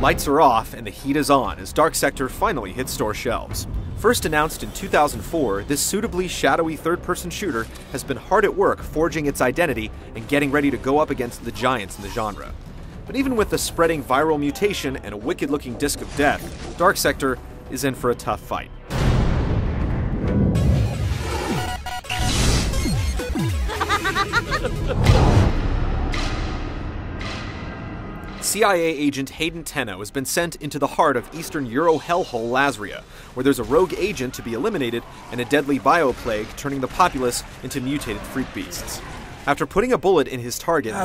lights are off and the heat is on as Dark Sector finally hits store shelves. First announced in 2004, this suitably shadowy third person shooter has been hard at work forging its identity and getting ready to go up against the giants in the genre. But even with the spreading viral mutation and a wicked looking disc of death, Dark Sector is in for a tough fight. CIA agent Hayden Tenno has been sent into the heart of eastern Euro hellhole Lasria, where there's a rogue agent to be eliminated and a deadly bioplague turning the populace into mutated freak beasts. After putting a bullet in his target,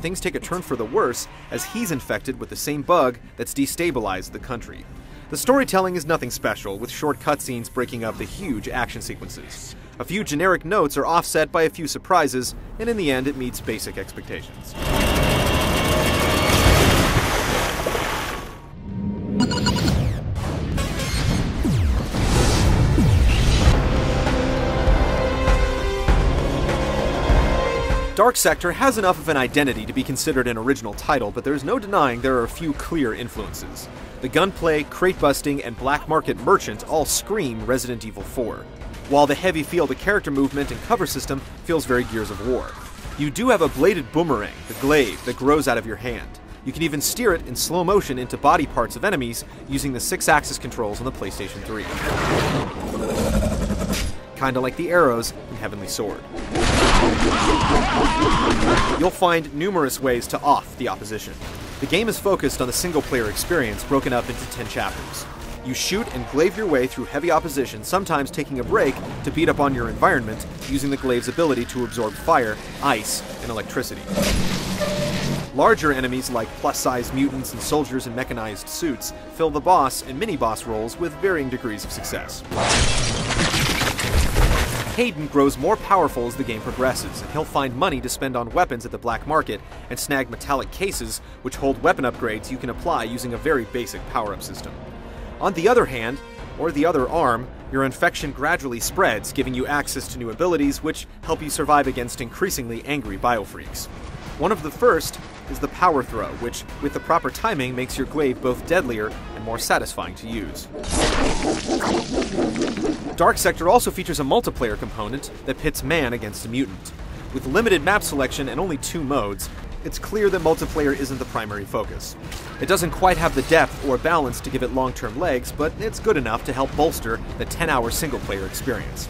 things take a turn for the worse as he's infected with the same bug that's destabilized the country. The storytelling is nothing special, with short cutscenes breaking up the huge action sequences. A few generic notes are offset by a few surprises, and in the end, it meets basic expectations. Dark Sector has enough of an identity to be considered an original title, but there's no denying there are a few clear influences. The gunplay, crate busting, and black market merchant all scream Resident Evil 4, while the heavy feel to character movement and cover system feels very Gears of War. You do have a bladed boomerang, the glaive, that grows out of your hand. You can even steer it in slow motion into body parts of enemies using the 6 axis controls on the PlayStation 3. Kinda like the arrows in Heavenly Sword. You'll find numerous ways to off the opposition. The game is focused on the single player experience broken up into 10 chapters. You shoot and glaive your way through heavy opposition, sometimes taking a break to beat up on your environment using the glaive's ability to absorb fire, ice, and electricity. Larger enemies like plus-sized mutants and soldiers in mechanized suits fill the boss and mini-boss roles with varying degrees of success. Hayden grows more powerful as the game progresses, and he'll find money to spend on weapons at the black market and snag metallic cases which hold weapon upgrades you can apply using a very basic power-up system. On the other hand, or the other arm, your infection gradually spreads, giving you access to new abilities which help you survive against increasingly angry biofreaks. One of the first is the Power Throw, which, with the proper timing, makes your glaive both deadlier and more satisfying to use. Dark Sector also features a multiplayer component that pits man against a mutant. With limited map selection and only two modes, it's clear that multiplayer isn't the primary focus. It doesn't quite have the depth or balance to give it long term legs, but it's good enough to help bolster the 10 hour single player experience.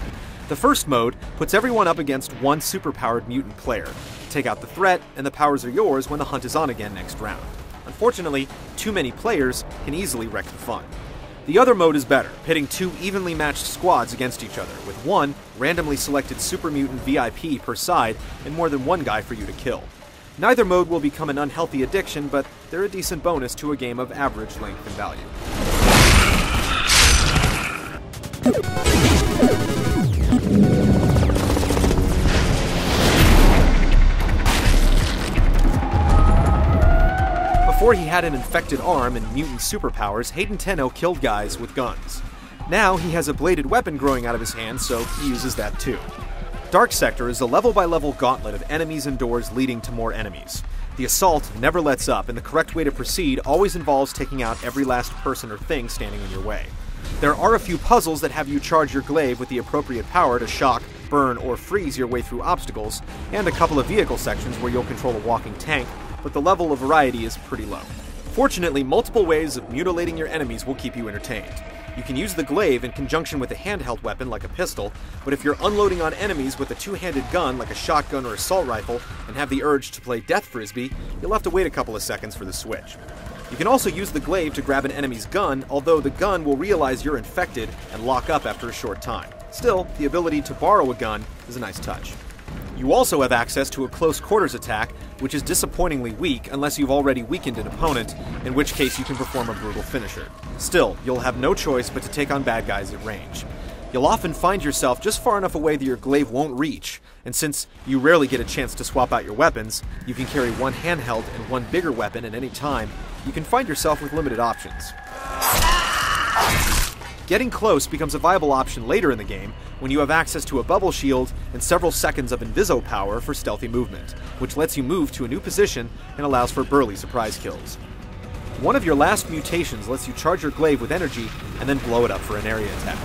The first mode puts everyone up against one superpowered mutant player. Take out the threat, and the powers are yours when the hunt is on again next round. Unfortunately, too many players can easily wreck the fun. The other mode is better, pitting two evenly matched squads against each other, with one randomly selected super mutant VIP per side and more than one guy for you to kill. Neither mode will become an unhealthy addiction, but they're a decent bonus to a game of average length and value. Before he had an infected arm and mutant superpowers, Hayden Tenno killed guys with guns. Now he has a bladed weapon growing out of his hand, so he uses that too. Dark Sector is a level by level gauntlet of enemies and doors leading to more enemies. The assault never lets up, and the correct way to proceed always involves taking out every last person or thing standing in your way. There are a few puzzles that have you charge your glaive with the appropriate power to shock, burn, or freeze your way through obstacles, and a couple of vehicle sections where you'll control a walking tank but the level of variety is pretty low. Fortunately, multiple ways of mutilating your enemies will keep you entertained. You can use the glaive in conjunction with a handheld weapon like a pistol, but if you're unloading on enemies with a two handed gun like a shotgun or assault rifle and have the urge to play Death Frisbee, you'll have to wait a couple of seconds for the switch. You can also use the glaive to grab an enemy's gun, although the gun will realize you're infected and lock up after a short time. Still, the ability to borrow a gun is a nice touch. You also have access to a close quarters attack, which is disappointingly weak unless you've already weakened an opponent, in which case you can perform a brutal finisher. Still, you'll have no choice but to take on bad guys at range. You'll often find yourself just far enough away that your glaive won't reach, and since you rarely get a chance to swap out your weapons, you can carry one handheld and one bigger weapon at any time, you can find yourself with limited options. Getting close becomes a viable option later in the game when you have access to a bubble shield and several seconds of inviso power for stealthy movement, which lets you move to a new position and allows for burly surprise kills. One of your last mutations lets you charge your glaive with energy and then blow it up for an area attack.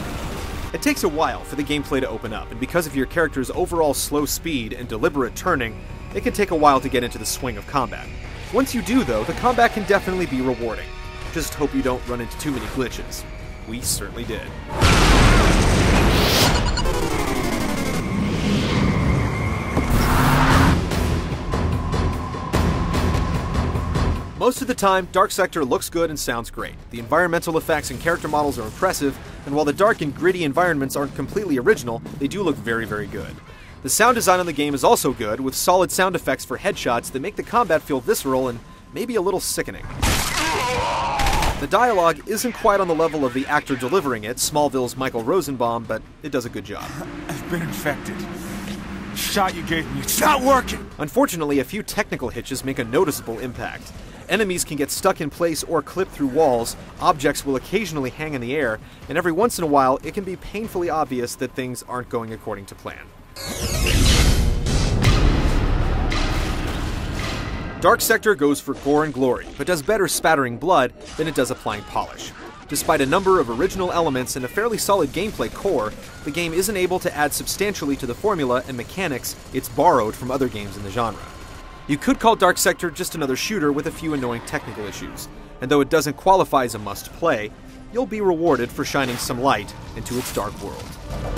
It takes a while for the gameplay to open up, and because of your character's overall slow speed and deliberate turning, it can take a while to get into the swing of combat. Once you do, though, the combat can definitely be rewarding. Just hope you don't run into too many glitches. We certainly did. Most of the time, Dark Sector looks good and sounds great. The environmental effects and character models are impressive, and while the dark and gritty environments aren't completely original, they do look very, very good. The sound design on the game is also good, with solid sound effects for headshots that make the combat feel visceral and maybe a little sickening. The dialogue isn't quite on the level of the actor delivering it, Smallville's Michael Rosenbaum, but it does a good job. I've been infected. The shot you gave me, it's not working! Unfortunately, a few technical hitches make a noticeable impact. Enemies can get stuck in place or clip through walls, objects will occasionally hang in the air, and every once in a while it can be painfully obvious that things aren't going according to plan. Dark Sector goes for gore and glory, but does better spattering blood than it does applying polish. Despite a number of original elements and a fairly solid gameplay core, the game isn't able to add substantially to the formula and mechanics it's borrowed from other games in the genre. You could call Dark Sector just another shooter with a few annoying technical issues, and though it doesn't qualify as a must play, you'll be rewarded for shining some light into its dark world.